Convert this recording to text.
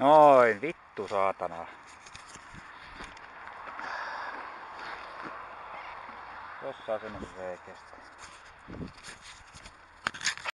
Noin, vittu saatana. Tossa se ei kestä.